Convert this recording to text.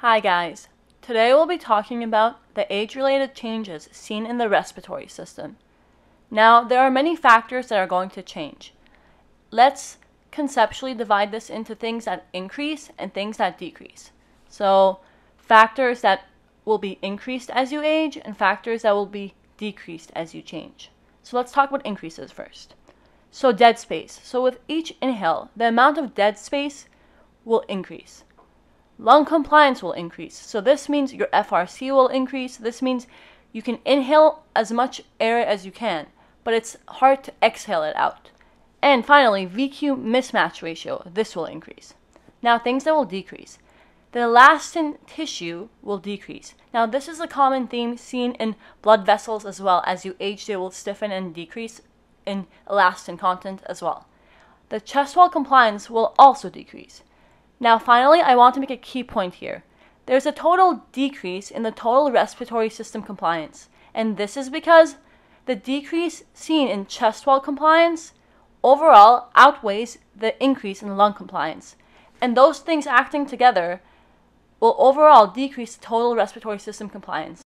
Hi guys. Today we'll be talking about the age-related changes seen in the respiratory system. Now, there are many factors that are going to change. Let's conceptually divide this into things that increase and things that decrease. So, factors that will be increased as you age and factors that will be decreased as you change. So, let's talk about increases first. So, dead space. So, with each inhale, the amount of dead space will increase lung compliance will increase. So this means your FRC will increase. This means you can inhale as much air as you can, but it's hard to exhale it out. And finally, VQ mismatch ratio, this will increase. Now, things that will decrease. The elastin tissue will decrease. Now, this is a common theme seen in blood vessels as well. As you age, they will stiffen and decrease in elastin content as well. The chest wall compliance will also decrease. Now, finally, I want to make a key point here. There's a total decrease in the total respiratory system compliance, and this is because the decrease seen in chest wall compliance overall outweighs the increase in lung compliance. And those things acting together will overall decrease total respiratory system compliance.